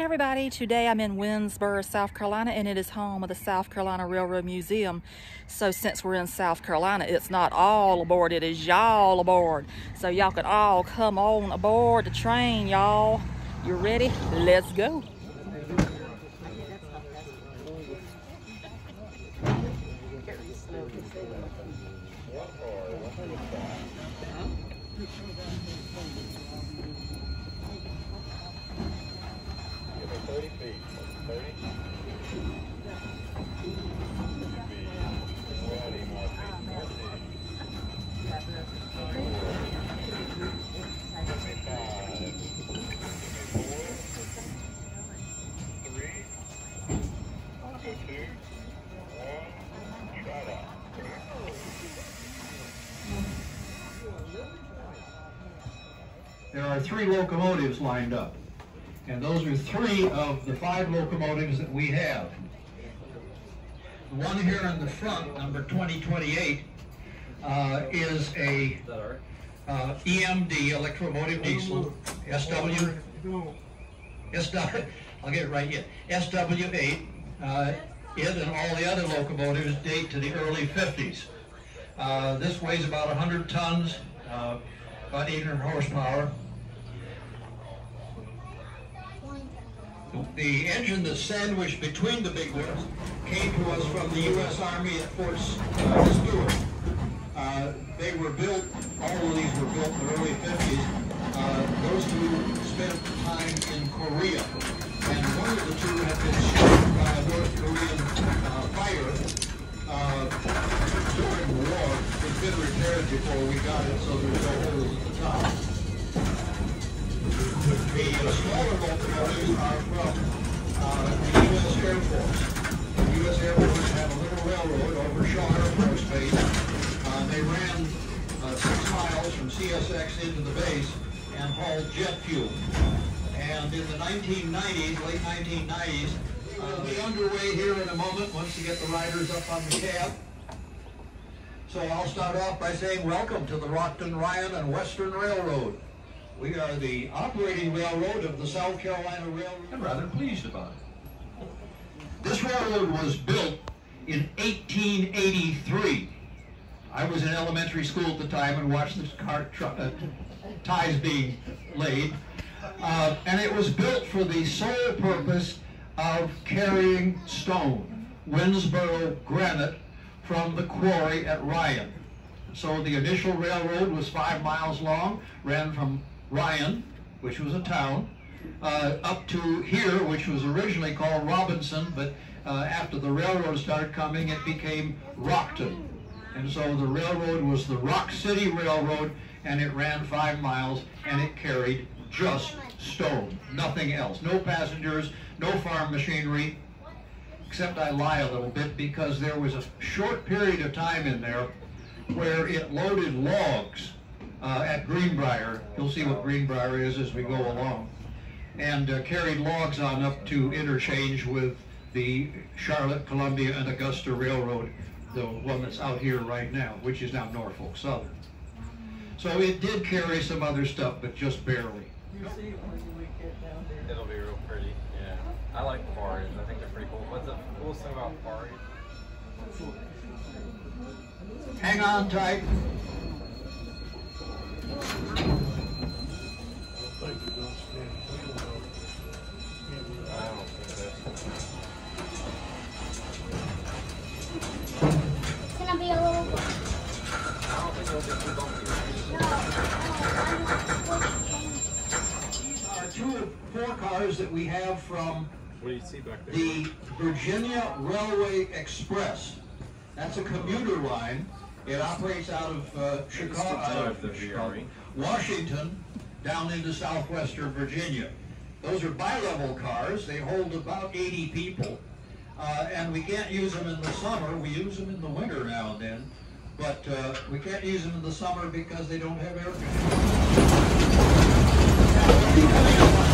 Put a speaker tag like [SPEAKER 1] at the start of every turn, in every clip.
[SPEAKER 1] Hey everybody, today I'm in Winnsboro, South Carolina, and it is home of the South Carolina Railroad Museum. So since we're in South Carolina, it's not all aboard, it is y'all aboard. So y'all can all come on aboard the train, y'all. You ready? Let's go.
[SPEAKER 2] There are three locomotives lined up. And those are three of the five locomotives that we have. The one here in the front, number 2028, uh, is a uh, EMD, electromotive diesel, SW, SW, I'll get it right here, SW8. Uh, it and all the other locomotives date to the early 50s. Uh, this weighs about 100 tons, uh, about 800 horsepower. The engine that's sandwiched between the big ones came to us from the U.S. Army at Fort uh, Stewart. Uh, they were built, all of these were built in the early 50s. Uh, those two spent time in Korea. And one of the two had been shot by a North Korean uh, uh, during the war. It's been repaired before we got it, so there's no holes at the top. The uh, smaller locomotives are from uh, the U.S. Air Force. The U.S. Air Force had a little railroad over Shaw Air Force Base. Uh, they ran uh, six miles from CSX into the base and hauled jet fuel. And in the 1990s, late 1990s, uh, we'll be underway here in a moment once you get the riders up on the cab. So I'll start off by saying welcome to the Rockton, Rion, and Western Railroad. We are the operating railroad of the South Carolina Railroad. I'm rather pleased about it. This railroad was built in 1883. I was in elementary school at the time and watched the car uh, ties being laid. Uh, and it was built for the sole purpose of carrying stone, Winnsboro granite, from the quarry at Rion. So the initial railroad was five miles long, ran from Rion, which was a town, uh, up to here, which was originally called Robinson, but uh, after the railroad started coming, it became Rockton. And so the railroad was the Rock City Railroad, and it ran five miles, and it carried just stone, nothing else. No passengers, no farm machinery, except I lie a little bit because there was a short period of time in there where it loaded logs uh, at Greenbrier. You'll see what Greenbrier is as we go along. And uh, carried logs on up to interchange with the Charlotte, Columbia, and Augusta Railroad, the one that's out here right now, which is now Norfolk Southern. So it did carry some other stuff, but just barely.
[SPEAKER 3] You see when we get down there, It'll be real pretty. Yeah. I like quarries. I think they're pretty cool. What's the coolest thing about quarries?
[SPEAKER 2] Hang on tight. Uh, that we have from
[SPEAKER 3] What do you see back there?
[SPEAKER 2] the Virginia Railway Express. That's a commuter line. It operates out of uh, Chicago, out of
[SPEAKER 3] the
[SPEAKER 2] Chicago, Washington, down into southwestern Virginia. Those are bi-level cars. They hold about 80 people. Uh, and we can't use them in the summer. We use them in the winter now and then. But uh, we can't use them in the summer because they don't have air
[SPEAKER 4] down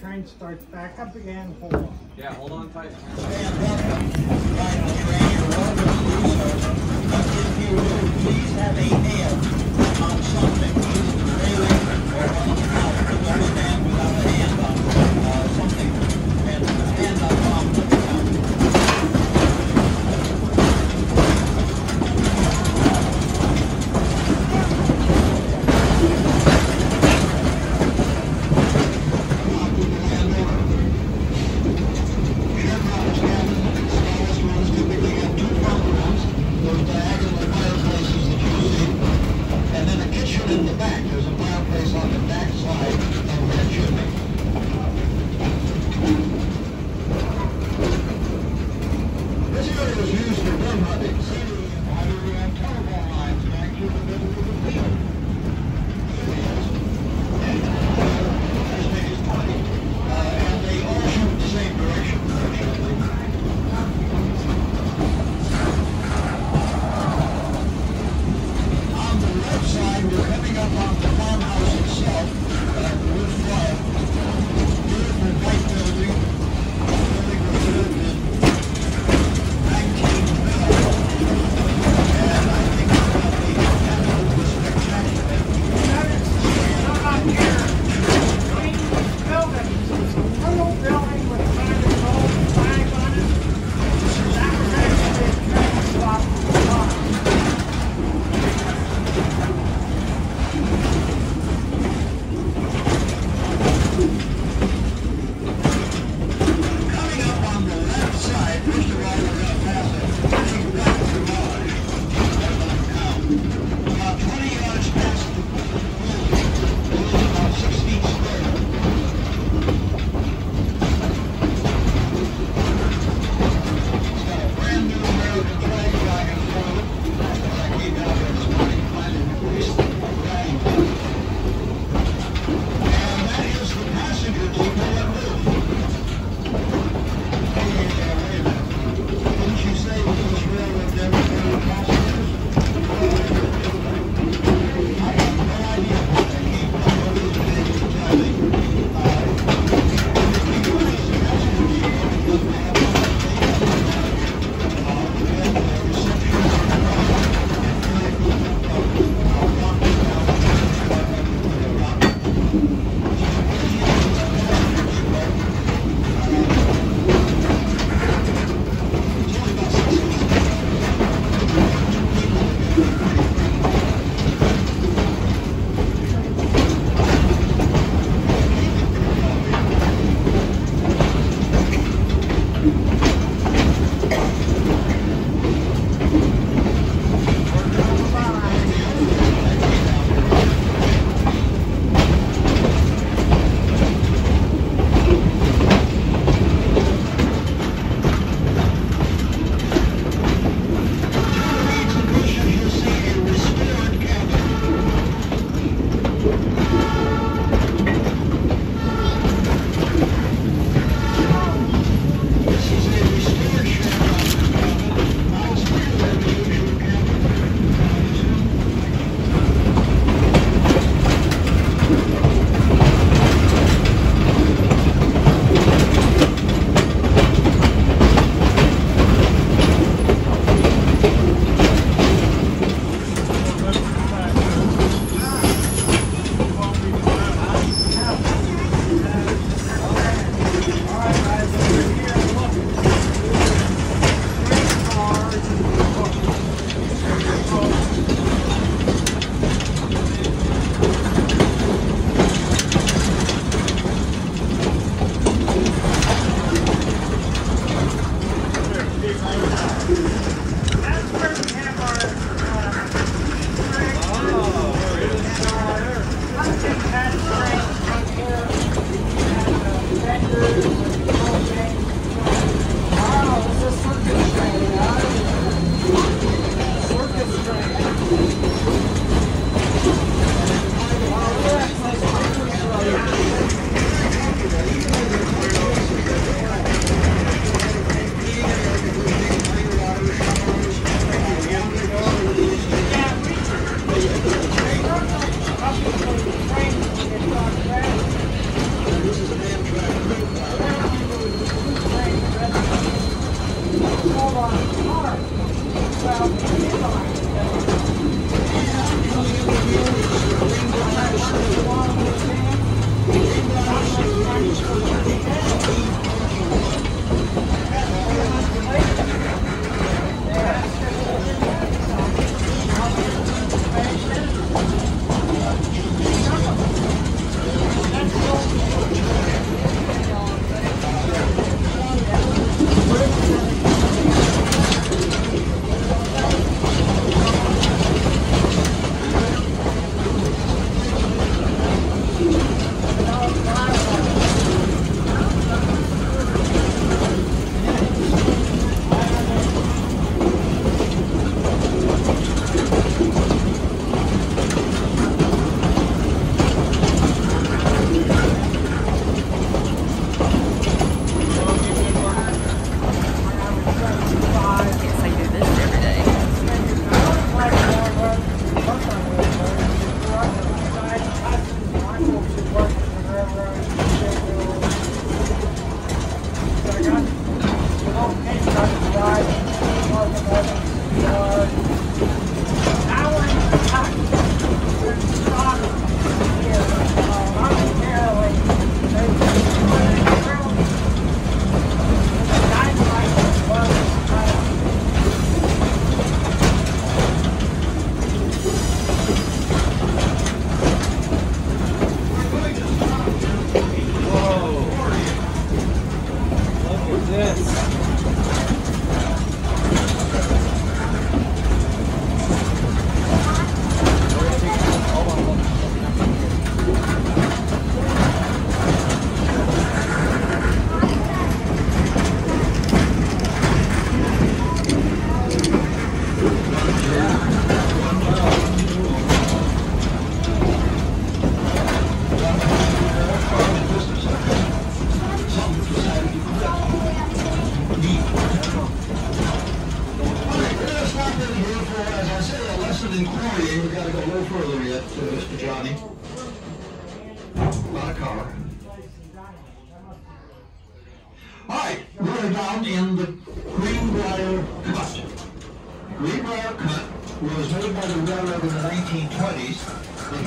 [SPEAKER 4] train starts back up again. Hold on.
[SPEAKER 3] Yeah, hold on tight.
[SPEAKER 2] Please have a hand on something.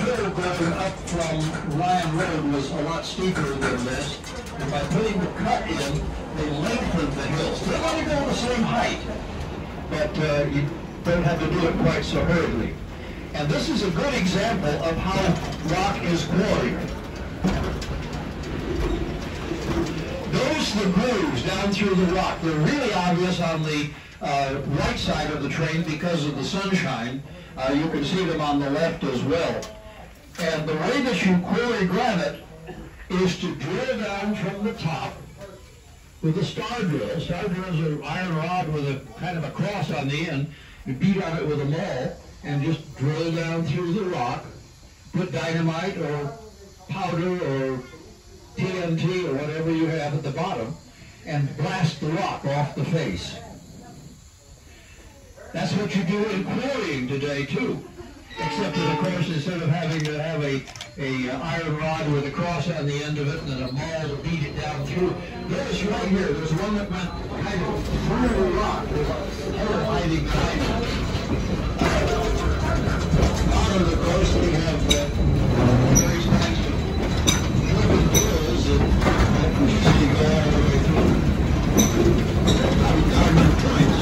[SPEAKER 2] Hill going up from Rion Road was a lot steeper than this, and by putting the cut in, they lengthened the hill. Still only go the same height, but uh, you don't have to do it quite so hurriedly. And this is a good example of how rock is quarried. Those the grooves down through the rock. They're really obvious on the uh, right side of the train because of the sunshine. Uh, you can see them on the left as well. And the way that you quarry granite is to drill down from the top with a star drill. Star drill is an iron rod with a kind of a cross on the end. You beat on it with a maul and just drill down through the rock, put dynamite or powder or TNT or whatever you have at the bottom, and blast the rock off the face. That's what you do in quarrying today too. Except that, of course, instead of having to have a, a uh, iron rod with a cross on the end of it and then a maul to beat it down through, notice right here, there's one that went kind of through the rock. Hiding behind it. Bottom, of course, we have uh, various kinds of drills that that usually go all the way through. Diamond points.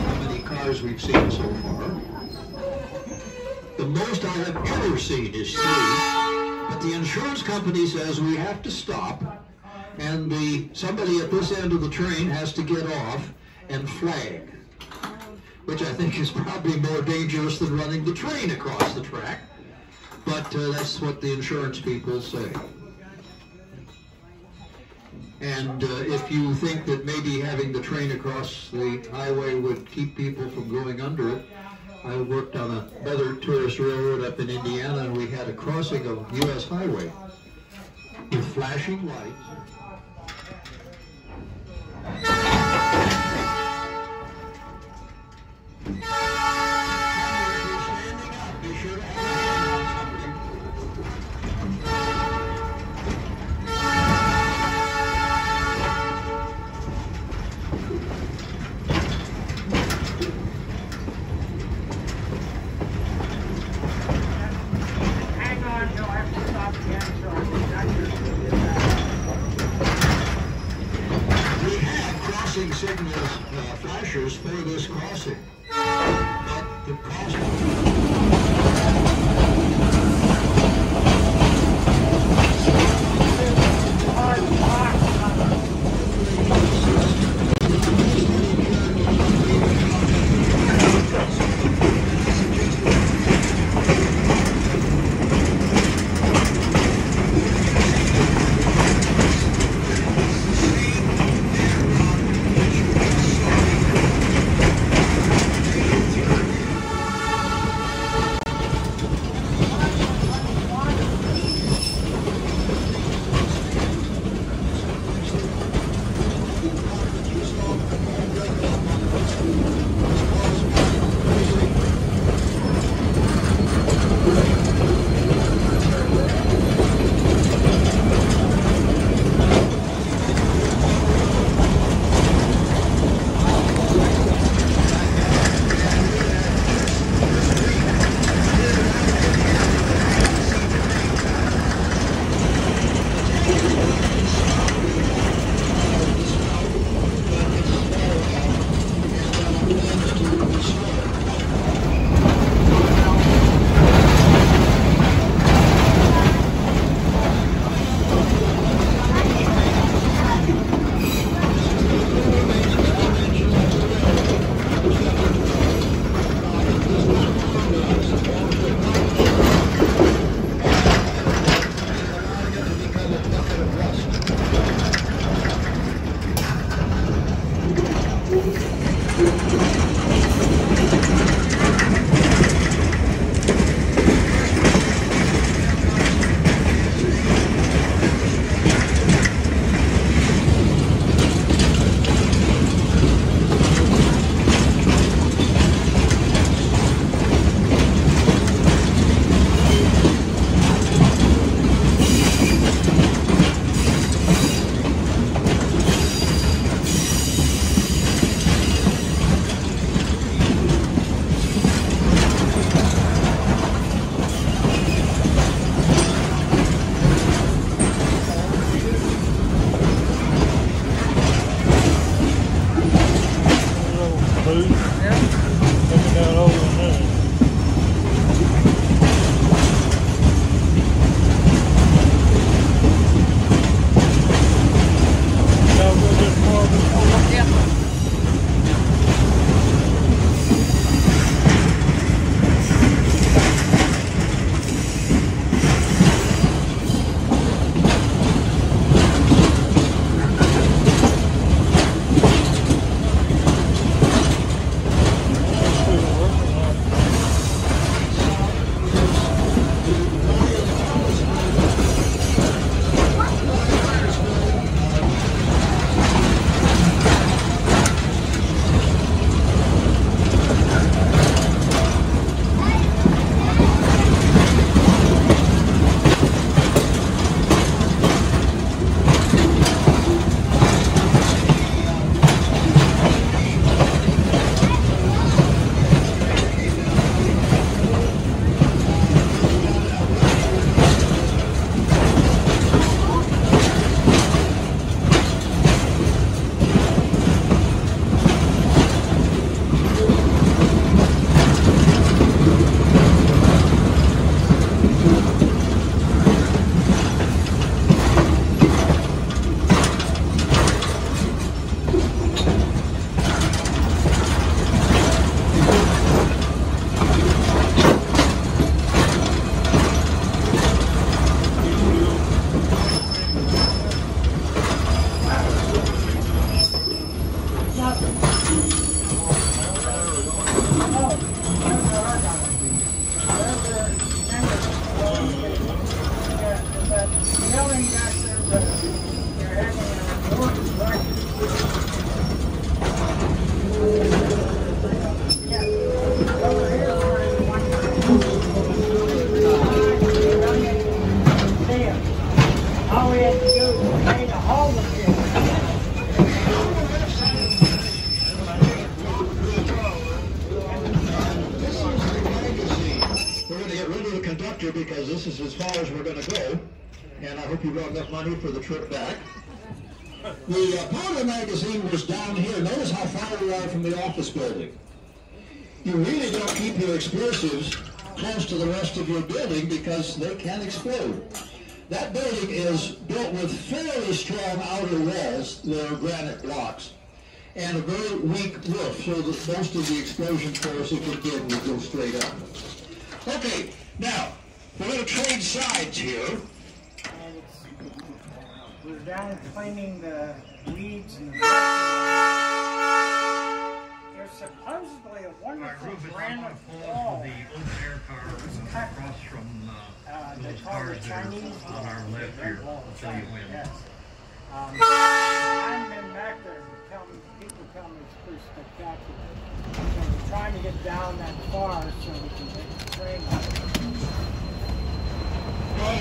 [SPEAKER 2] how many cars we've seen so far. The most I have ever seen is three, but the insurance company says we have to stop, and the, somebody at this end of the train has to get off and flag, which I think is probably more dangerous than running the train across the track, but uh, that's what the insurance people say. And uh, if you think that maybe having the train across the highway would keep people from going under it, I worked on another tourist railroad up in Indiana and we had a crossing of US highway with flashing lights. If crossing uh, flashers for this crossing. But the crossing. They can explode. That building is built with fairly strong outer walls. They're granite blocks. And a very weak roof, so that most of the explosion force, it did, would go straight up. Okay, now, we're going to trade sides here.
[SPEAKER 4] We're down cleaning the weeds and the. Supposedly a wonderful
[SPEAKER 5] on
[SPEAKER 4] granite wall.
[SPEAKER 5] the open air cars across from
[SPEAKER 4] Uh,
[SPEAKER 5] uh, those cars that are
[SPEAKER 4] Chinese
[SPEAKER 5] on our left here. I'll tell you when.
[SPEAKER 4] Yes. Um, I've been back there, and tell me, people tell me it's pretty spectacular. So we're trying to get down that far so we can take the train out. Well,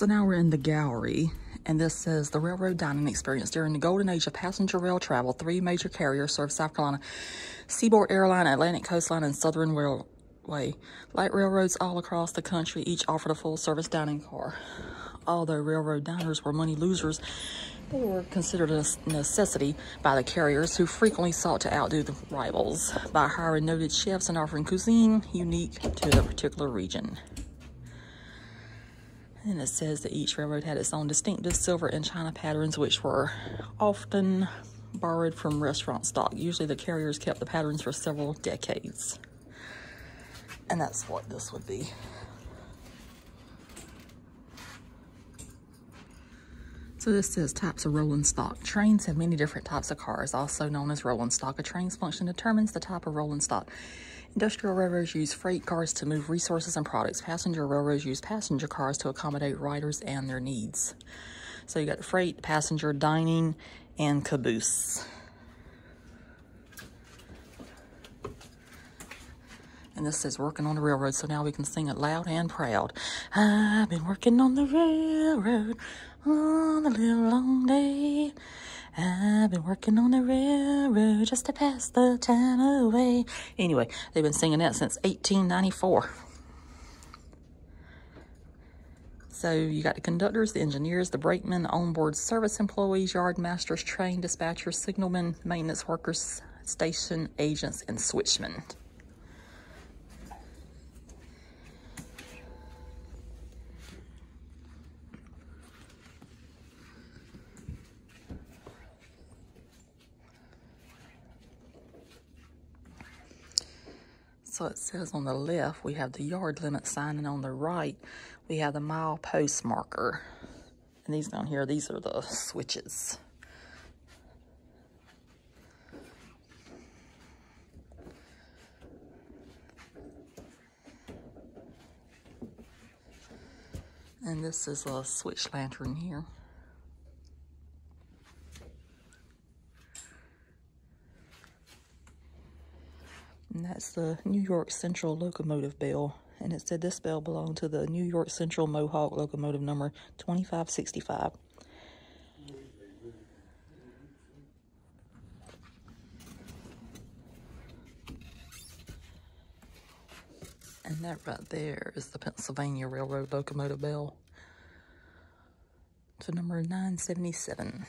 [SPEAKER 1] So now we're in the gallery, and this says the railroad dining experience during the golden age of passenger rail travel. Three major carriers served South Carolina: Seaboard Airline, Atlantic Coastline, and Southern Railway. Light railroads all across the country each offered a full-service dining car. Although railroad diners were money losers, they were considered a necessity by the carriers who frequently sought to outdo the rivals by hiring noted chefs and offering cuisine unique to the particular region. And it says that each railroad had its own distinctive silver and china patterns, which were often borrowed from restaurant stock. Usually the carriers kept the patterns for several decades. And that's what this would be. So this says types of rolling stock. Trains have many different types of cars, also known as rolling stock. A train's function determines the type of rolling stock. Industrial railroads use freight cars to move resources and products. Passenger railroads use passenger cars to accommodate riders and their needs. So you got the freight, passenger, dining, and caboose. And this says working on the railroad, so now we can sing it loud and proud. I've been working on the railroad on a little long day. I've been working on the railroad just to pass the time away. Anyway, they've been singing that since 1894. So you got the conductors, the engineers, the brakemen, onboard service employees, yard masters, train dispatchers, signalmen, maintenance workers, station agents, and switchmen. So it says on the left, we have the yard limit sign, and on the right, we have the mile post marker. And these down here, these are the switches. And this is a switch lantern here. And that's the New York Central locomotive bell. And it said this bell belonged to the New York Central Mohawk locomotive number 2565. And that right there is the Pennsylvania Railroad locomotive bell. To number 977.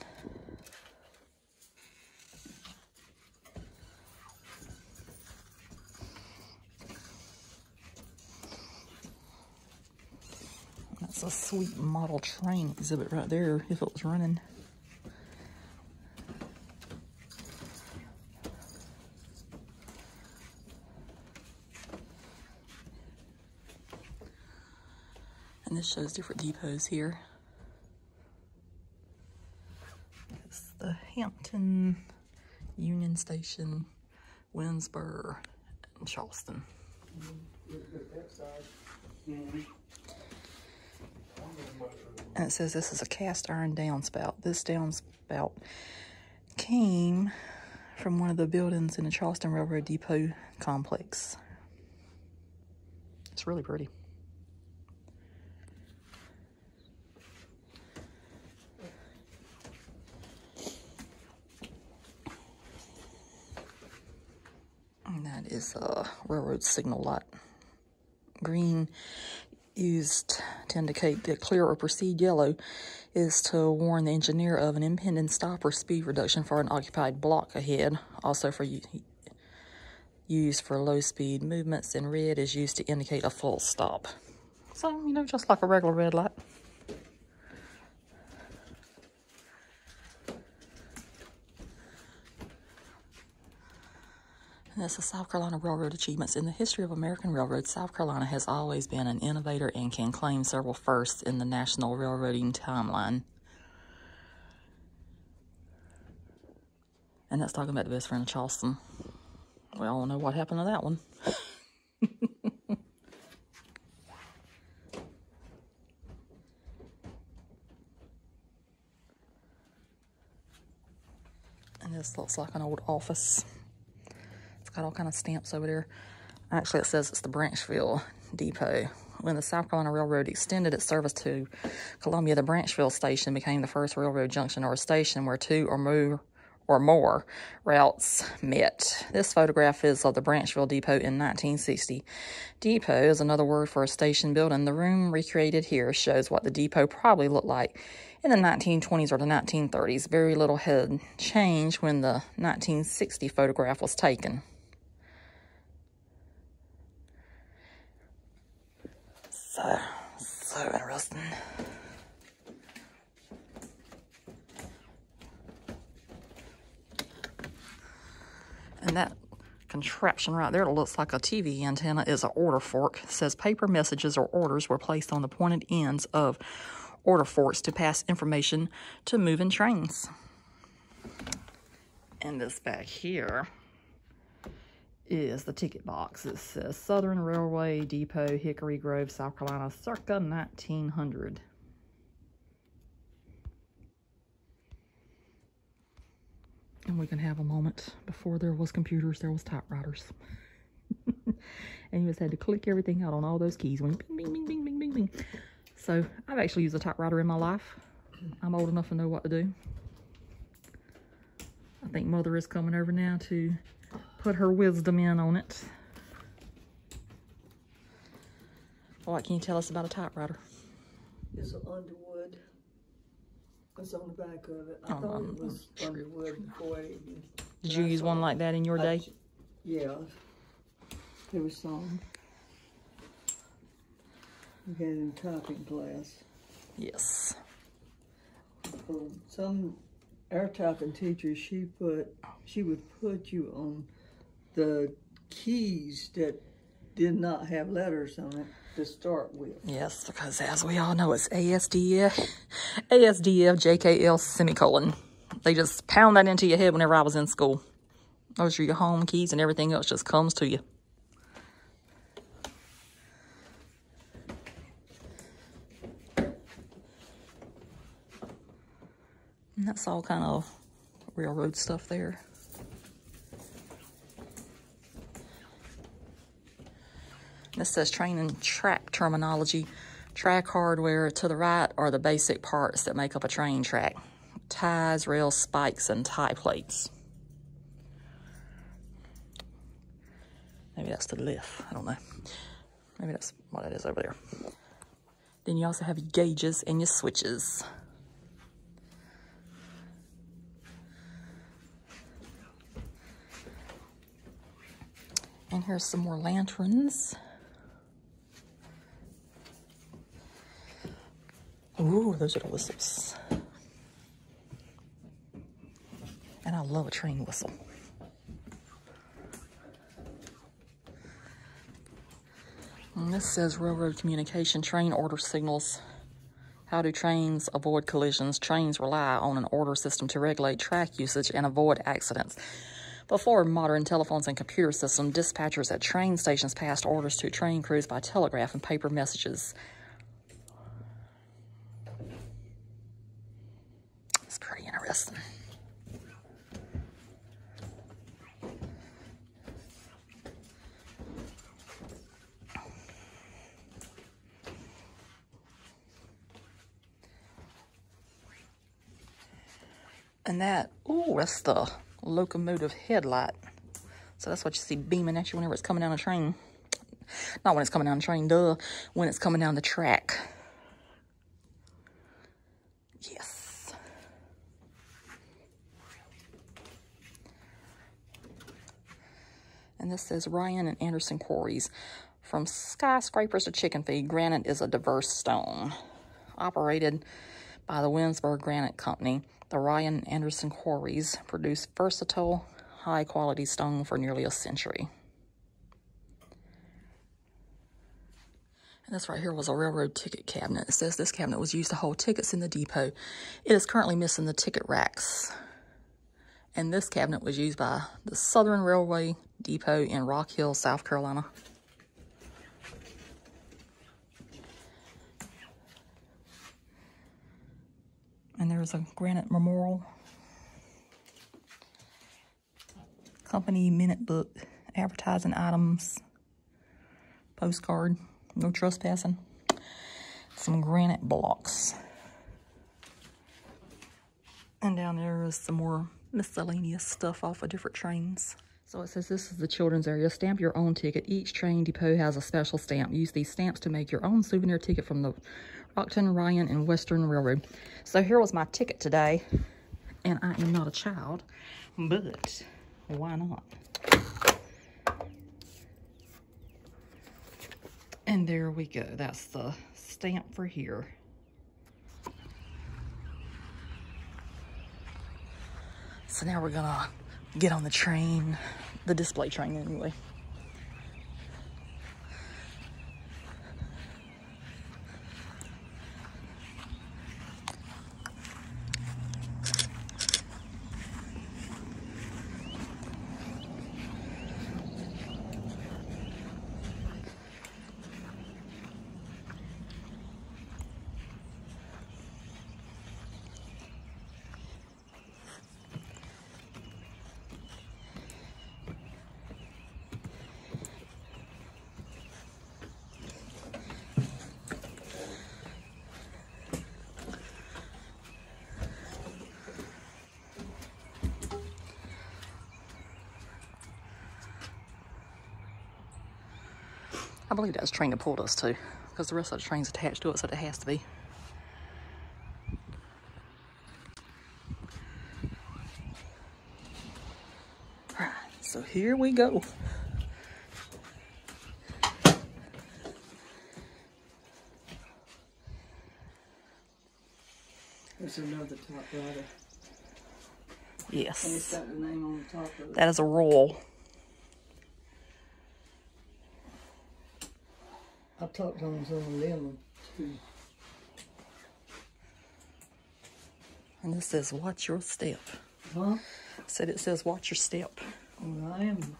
[SPEAKER 1] A sweet model train exhibit right there if it was running. And this shows different depots here. It's the Hampton, Union Station, Winnsboro, and Charleston. And it says this is a cast iron downspout. This downspout came from one of the buildings in the Charleston Railroad Depot complex. It's really pretty. And that is a railroad signal light. Green used to indicate that clear or proceed yellow is to warn the engineer of an impending stop or speed reduction for an occupied block ahead. Also for used for low speed movements and red is used to indicate a full stop. So, you know, just like a regular red light. That's the South Carolina Railroad achievements. In the history of American railroads, South Carolina has always been an innovator and can claim several firsts in the national railroading timeline. And that's talking about the best friend of Charleston. We all know what happened to that one. and this looks like an old office got all kind of stamps over there. Actually, it says it's the Branchville Depot when the South Carolina Railroad extended its service to Columbia, the Branchville station became the first railroad junction or station where two or more or more routes met. This photograph is of the Branchville Depot in 1960. Depot is another word for a station building. The room recreated here shows what the depot probably looked like in the 1920s or the 1930s. Very little had changed when the 1960 photograph was taken. So, so interesting. And that contraption right there looks like a TV antenna is an order fork. It says paper messages or orders were placed on the pointed ends of order forks to pass information to moving trains. And this back here is the ticket box. It says Southern Railway Depot, Hickory Grove, South Carolina, circa 1900. And we can have a moment. Before there was computers, there was typewriters. and you just had to click everything out on all those keys. Went bing, bing, bing, bing, bing, bing, bing. So I've actually used a typewriter in my life. I'm old enough to know what to do. I think mother is coming over now to put her wisdom in on it. What can you tell us about a typewriter?
[SPEAKER 6] It's an Underwood. It's on the back of it. I
[SPEAKER 1] Oh,
[SPEAKER 6] thought it was Underwood before I even.
[SPEAKER 1] Did you use one like that in your
[SPEAKER 6] I
[SPEAKER 1] day?
[SPEAKER 6] j- Yeah. There was some. We had in typing class.
[SPEAKER 1] Yes.
[SPEAKER 6] Um, Some, our typing teacher, she put, she would put you on the keys that did not have letters on it to start with.
[SPEAKER 1] Yes, because as we all know, it's ASDF, ASDF, JKL, semicolon. They just pound that into your head whenever I was in school. Those are your home keys and everything else just comes to you. And that's all kind of railroad stuff there. This says train and track terminology. Track hardware to the right are the basic parts that make up a train track. Ties, rails, spikes, and tie plates. Maybe that's the lift. I don't know. Maybe that's what it is over there. Then you also have your gauges and your switches. And here's some more lanterns. Ooh, those are the whistles. And I love a train whistle. And this says railroad communication train order signals. How do trains avoid collisions? Trains rely on an order system to regulate track usage and avoid accidents. Before modern telephones and computer systems, dispatchers at train stations passed orders to train crews by telegraph and paper messages. It's And that, ooh, that's the locomotive headlight. So that's what you see beaming at you whenever it's coming down a train. Not when it's coming down the train, duh. When it's coming down the track. Yes. And this says Rion and Anderson Quarries. From skyscrapers to chicken feed, granite is a diverse stone. Operated by the Winnsboro Granite Company, the Rion and Anderson Quarries produce versatile, high-quality stone for nearly a century. And this right here was a railroad ticket cabinet. It says this cabinet was used to hold tickets in the depot. It is currently missing the ticket racks. And this cabinet was used by the Southern Railway Depot in Rock Hill, South Carolina. And there's a granite memorial. Company minute book, advertising items, postcard. No trespassing. Some granite blocks. And down there is some more miscellaneous stuff off of different trains. So it says this is the children's area. Stamp your own ticket. Each train depot has a special stamp. Use these stamps to make your own souvenir ticket from the Rockton, Rion, and Western Railroad. So here was my ticket today. And I am not a child, but why not? And there we go. That's the stamp for here. So now we're gonna get on the train, the display train anyway. Believe that's the train that pulled us too, because the rest of the train's attached to it, so it has to be. Alright, so here we go.
[SPEAKER 6] There's another top rider.
[SPEAKER 1] Yes,
[SPEAKER 6] got the name on the top of it.
[SPEAKER 1] that is a roll.
[SPEAKER 6] On some them too.
[SPEAKER 1] And this says, watch your step.
[SPEAKER 6] Huh?
[SPEAKER 1] Said it says, watch your step.
[SPEAKER 6] Well, I am.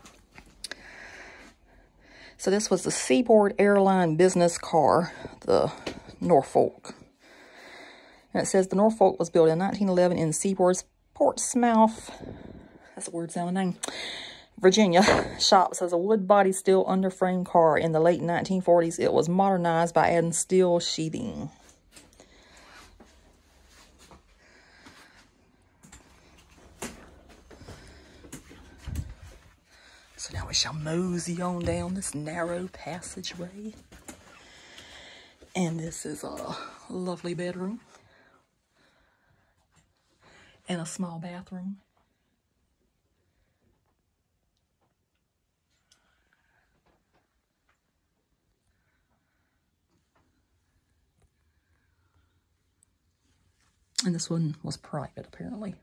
[SPEAKER 1] So this was the Seaboard Airline business car, the Norfolk. And it says the Norfolk was built in 1911 in Seaboard's Portsmouth, that's a weird sounding name, Virginia shops as a wood body steel underframe car. In the late 1940s, it was modernized by adding steel sheathing. So now we shall mosey on down this narrow passageway. And this is a lovely bedroom. And a small bathroom. And this one was private, apparently.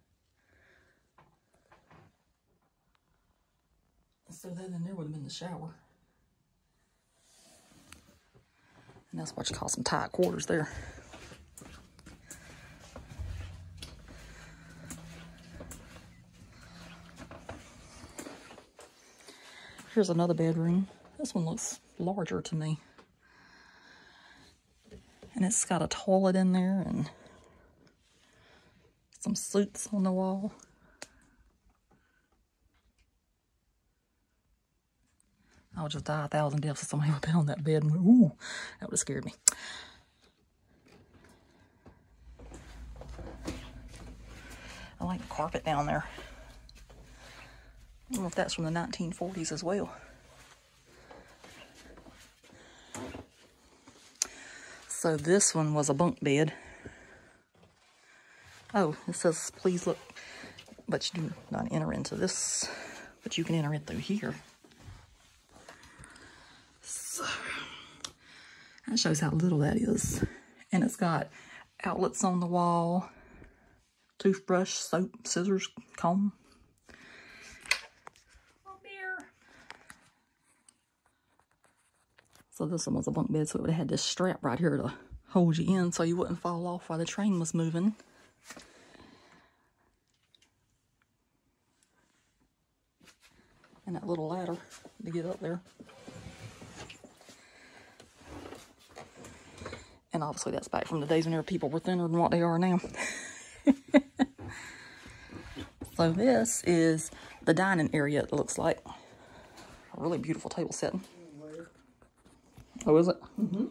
[SPEAKER 1] So then in there would have been the shower. And that's what you call some tight quarters there. Here's another bedroom. This one looks larger to me. And it's got a toilet in there and some suits on the wall. I would just die a thousand deaths if somebody would been on that bed ooh, that would have scared me. I like the carpet down there. I don't know if that's from the 1940s as well. So this one was a bunk bed. Oh, it says please look, but you do not enter into this, but you can enter it through here. So that shows how little that is. And it's got outlets on the wall, toothbrush, soap, scissors, comb. So this one was a bunk bed, so it would have had this strap right here to hold you in so you wouldn't fall off while the train was moving. And that little ladder to get up there. And obviously that's back from the days when people were thinner than what they are now. so this is the dining area, it looks like. A really beautiful table setting. Oh, is it? Mm-hmm.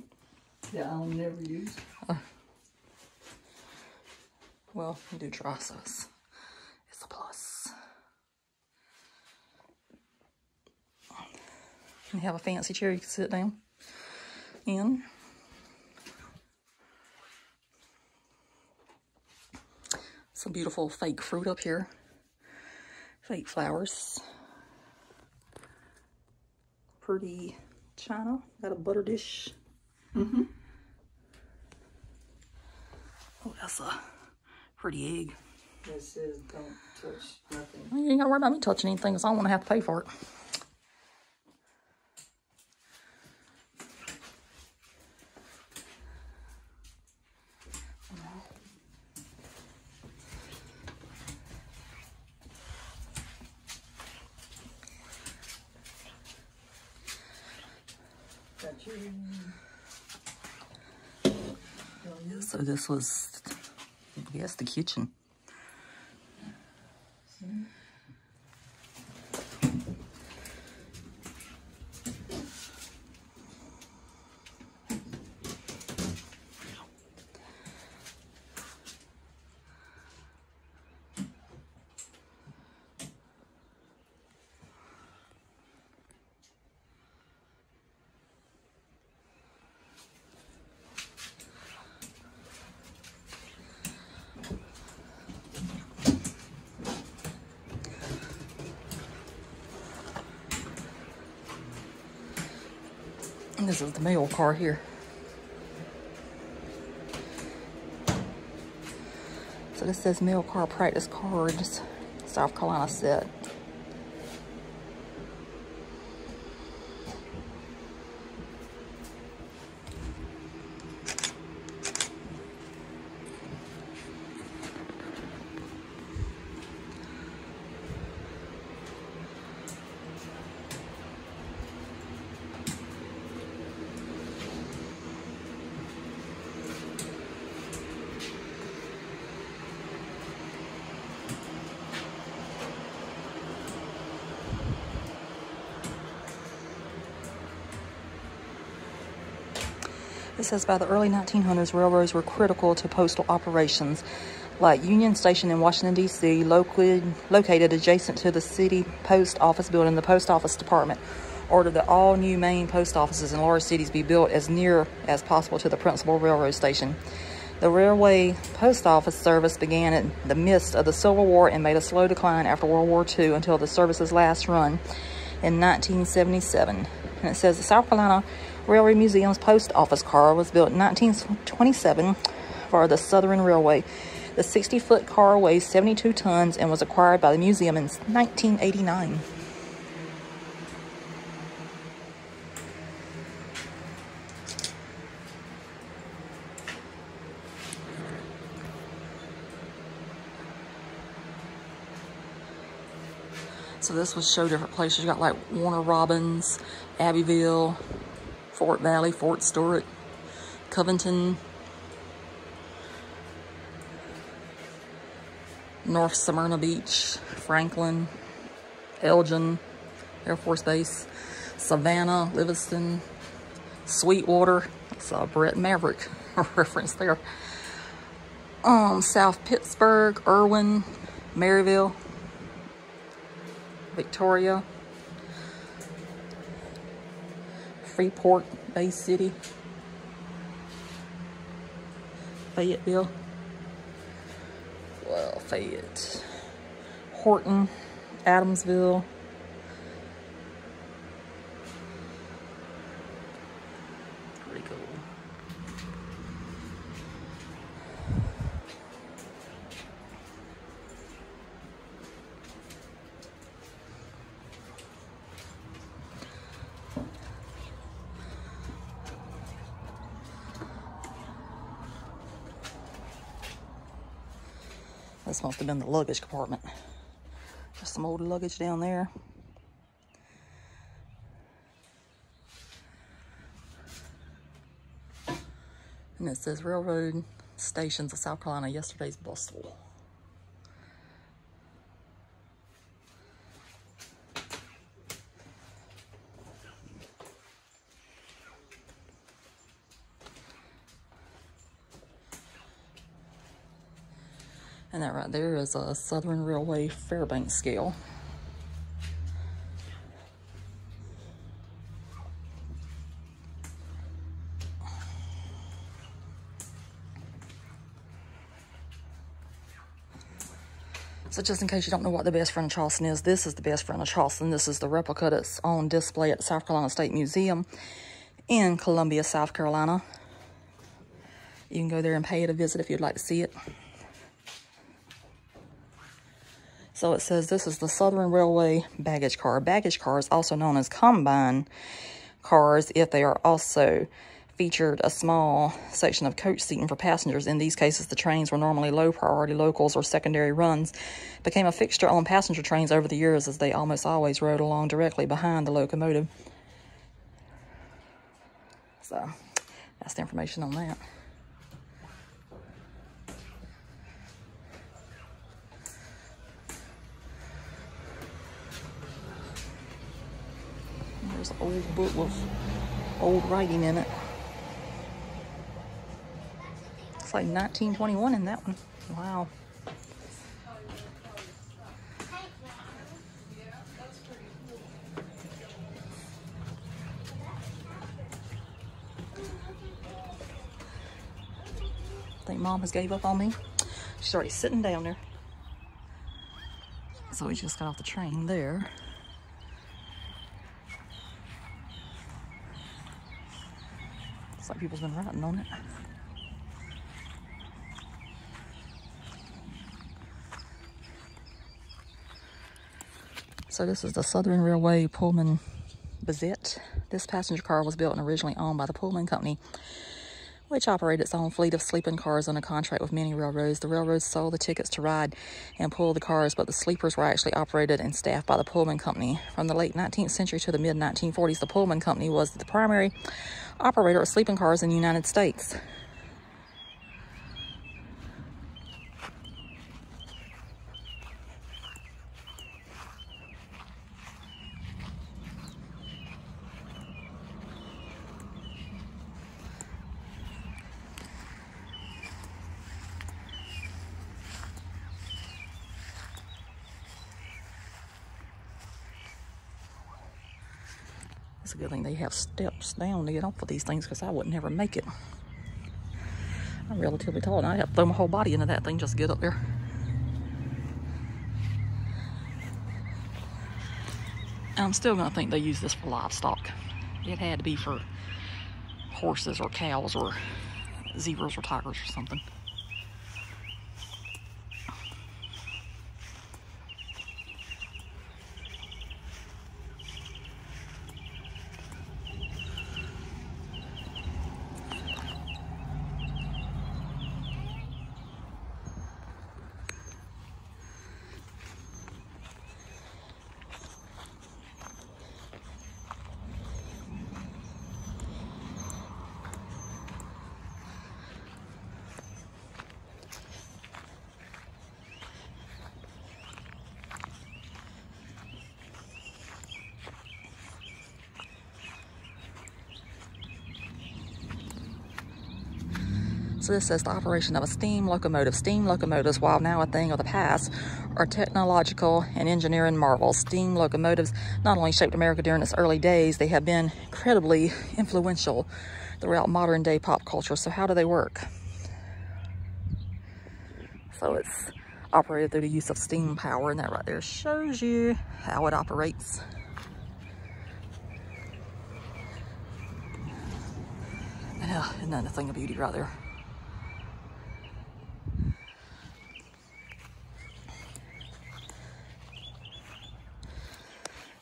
[SPEAKER 6] Yeah, I'll never use.
[SPEAKER 1] Well, you do it's, it's a plus. You have a fancy chair you can sit down in. Some beautiful fake fruit up here. Fake flowers. Pretty china. Got a butter dish. Mm-hmm. Oh, that's a pretty egg.
[SPEAKER 6] It says don't touch nothing.
[SPEAKER 1] You ain't gotta worry about me touching anything because I don't want to have to pay for it. So this was, Guess, the kitchen. This is the mail car here. So this says mail car practice cards, South Carolina set. It says by the early 1900s, railroads were critical to postal operations. Like Union Station in Washington, D.C., located, adjacent to the city post office building, the post office department ordered that all new main post offices in large cities be built as near as possible to the principal railroad station. The railway post office service began in the midst of the Civil War and made a slow decline after World War II until the service's last run in 1977. And it says the South Carolina Railway Museum's post office car was built in 1927 for the Southern Railway. The 60 foot car weighs 72 tons and was acquired by the museum in 1989. So this would show different places. You got like Warner Robins, Abbeville, Fort Valley, Fort Stewart, Covington, North Smyrna Beach, Franklin, Elgin, Air Force Base, Savannah, Livingston, Sweetwater. Saw Bret Maverick reference there. Um, South Pittsburgh, Irwin, Maryville, Victoria, Freeport, Bay City, Fayetteville, well, Fayette, Horton, Adamsville, pretty cool. This must have been the luggage compartment. Just some old luggage down there. And it says Railroad Stations of South Carolina, yesterday's bustle. And that right there is a Southern Railway Fairbanks scale. So just in case you don't know what the best friend of Charleston is, this is the best friend of Charleston. This is the replica that's on display at the South Carolina State Museum in Columbia, South Carolina. You can go there and pay it a visit if you'd like to see it. So it says this is the Southern Railway baggage car. Baggage cars, also known as combine cars, if they are also featured a small section of coach seating for passengers. In these cases, the trains were normally low priority locals or secondary runs, became a fixture on passenger trains over the years as they almost always rode along directly behind the locomotive. So that's the information on that. There's an old book with old writing in it. It's like 1921 in that one. Wow. I think mom has gave up on me. She's already sitting down there. So we just got off the train there. Like people's been riding on it. So this is the Southern Railway Pullman Bizet. This passenger car was built and originally owned by the Pullman Company, which operated its own fleet of sleeping cars on a contract with many railroads. The railroads sold the tickets to ride and pull the cars, but the sleepers were actually operated and staffed by the Pullman Company. From the late 19th century to the mid-1940s, the Pullman Company was the primary operator of sleeping cars in the United States. It's a good thing they have steps down to get off of these things because I would never make it. I'm relatively tall and I have to throw my whole body into that thing just to get up there. I'm still gonna think they use this for livestock. It had to be for horses or cows or zebras or tigers or something. This says the operation of a steam locomotive. Steam locomotives, while now a thing of the past, are technological and engineering marvels. Steam locomotives not only shaped America during its early days, they have been incredibly influential throughout modern day pop culture. So how do they work? So it's operated through the use of steam power and that right there shows you how it operates. Yeah, uh, isn't that a thing of beauty right there?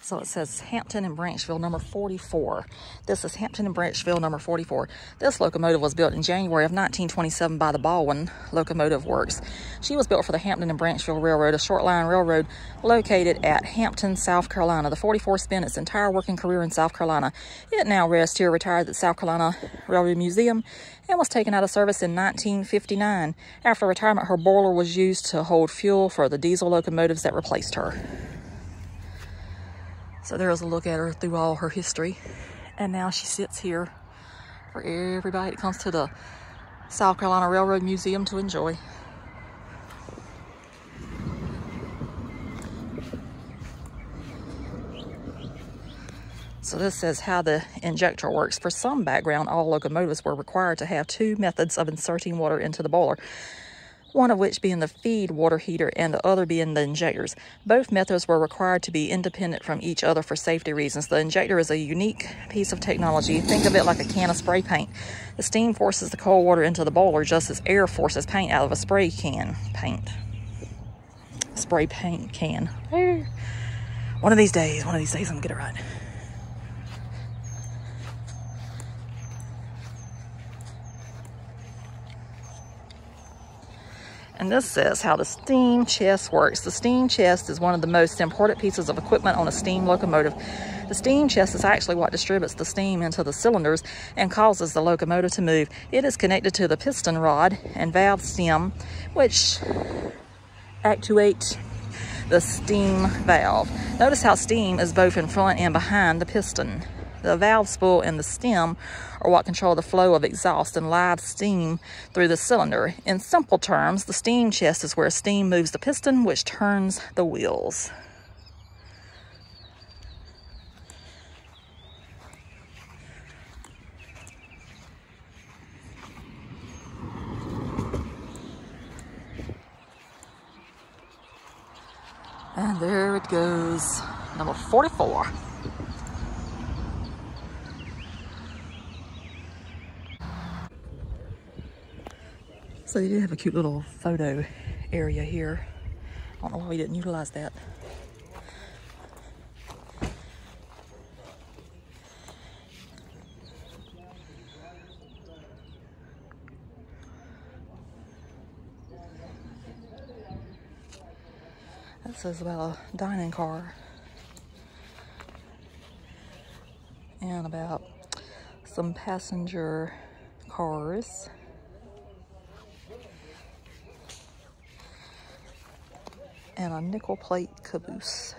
[SPEAKER 1] So it says Hampton and Branchville number 44. This is Hampton and Branchville number 44. This locomotive was built in January of 1927 by the Baldwin Locomotive Works. She was built for the Hampton and Branchville Railroad, a short line railroad located at Hampton, South Carolina. The 44 spent its entire working career in South Carolina. It now rests here retired at the South Carolina Railroad Museum and was taken out of service in 1959. After retirement, her boiler was used to hold fuel for the diesel locomotives that replaced her. So there's a look at her through all her history. And now she sits here for everybody that comes to the South Carolina Railroad Museum to enjoy. So this says how the injector works. For some background, all locomotives were required to have two methods of inserting water into the boiler one of which being the feed water heater and the other being the injectors. Both methods were required to be independent from each other for safety reasons. The injector is a unique piece of technology. Think of it like a can of spray paint. The steam forces the cold water into the boiler just as air forces paint out of a spray can paint. Spray paint can. One of these days, one of these days I'm gonna get it right. And this says how the steam chest works. The steam chest is one of the most important pieces of equipment on a steam locomotive. The steam chest is actually what distributes the steam into the cylinders and causes the locomotive to move. It is connected to the piston rod and valve stem, which actuate the steam valve. Notice how steam is both in front and behind the piston. The valve spool and the stem are what control the flow of exhaust and live steam through the cylinder. In simple terms, the steam chest is where steam moves the piston, which turns the wheels. And there it goes, number 44. So they did have a cute little photo area here. I don't know why we didn't utilize that. That says about a dining car. And about some passenger cars. And a nickel plate caboose.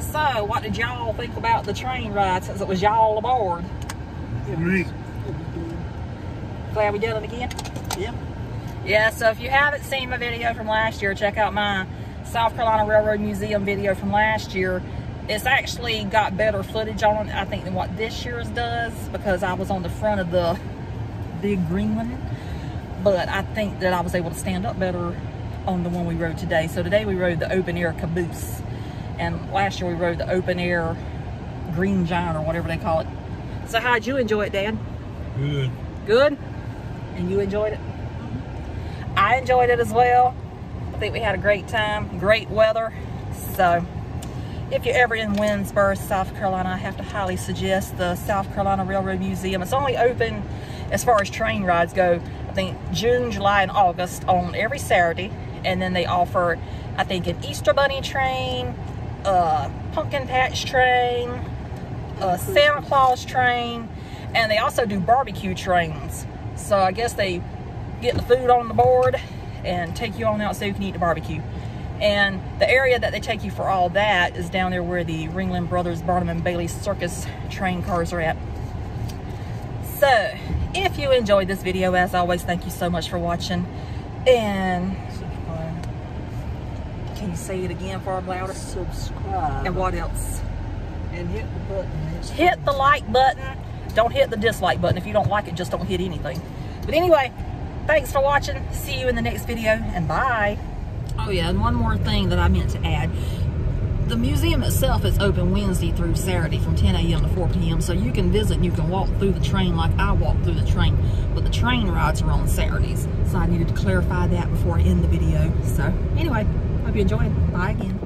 [SPEAKER 1] So, what did y'all think about the train ride since it was y'all aboard? Glad we did it again?
[SPEAKER 6] Yeah.
[SPEAKER 1] Yeah, so if you haven't seen my video from last year, check out my South Carolina Railroad Museum video from last year. It's actually got better footage on it, I think, than what this year's does because I was on the front of the big green one. But I think that I was able to stand up better on the one we rode today. So today we rode the open air caboose. And last year we rode the open air green giant or whatever they call it. So how'd you enjoy it, Dan?
[SPEAKER 5] Good.
[SPEAKER 1] Good? And you enjoyed it? I enjoyed it as well. I think we had a great time, great weather. So if you're ever in Winnsboro, South Carolina, I have to highly suggest the South Carolina Railroad Museum. It's only open as far as train rides go, I think June, July, and August on every Saturday. And then they offer, I think, an Easter Bunny train, a pumpkin patch train, a Santa Claus train, and they also do barbecue trains. So I guess they get the food on the board and take you on out so you can eat the barbecue. And the area that they take you for all that is down there where the Ringling Brothers Barnum and Bailey Circus train cars are at. So, if you enjoyed this video, as always, thank you so much for watching. And can you say it again for them louder?
[SPEAKER 6] Subscribe.
[SPEAKER 1] And what else?
[SPEAKER 6] And hit the button.
[SPEAKER 1] hit the like button. Don't hit the dislike button. If you don't like it, just don't hit anything. But anyway, thanks for watching. See you in the next video, and bye. Oh yeah, and one more thing that I meant to add. The museum itself is open Wednesday through Saturday from 10 a.m. to 4 p.m. So you can visit and you can walk through the train like I walked through the train. But the train rides are on Saturdays. So I needed to clarify that before I end the video. So anyway, hope you enjoyed. Bye again.